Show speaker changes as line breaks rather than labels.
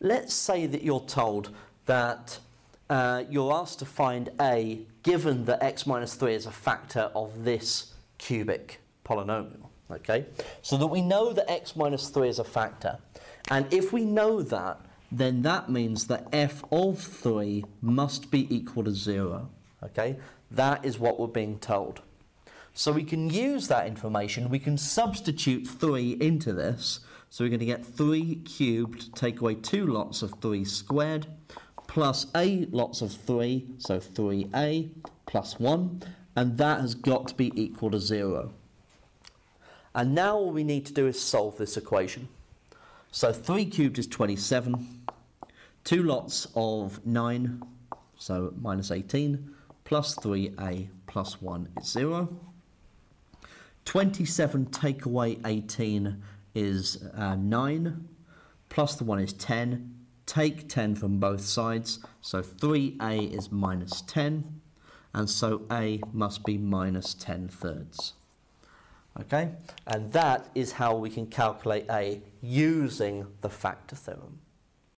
let's say that you're told that uh, you're asked to find a given that x minus 3 is a factor of this cubic polynomial. Okay, so that we know that x minus 3 is a factor. And if we know that, then that means that f of 3 must be equal to 0. Okay, that is what we're being told. So we can use that information, we can substitute 3 into this. So we're going to get 3 cubed, take away 2 lots of 3 squared, plus a lots of 3, so 3a plus 1, and that has got to be equal to 0. And now all we need to do is solve this equation. So 3 cubed is 27, 2 lots of 9, so minus 18, plus 3a plus 1 is 0. 27 take away 18 is uh, 9, plus the 1 is 10. Take 10 from both sides, so 3a is minus 10, and so a must be minus 10 thirds. Okay, and that is how we can calculate a using the factor theorem.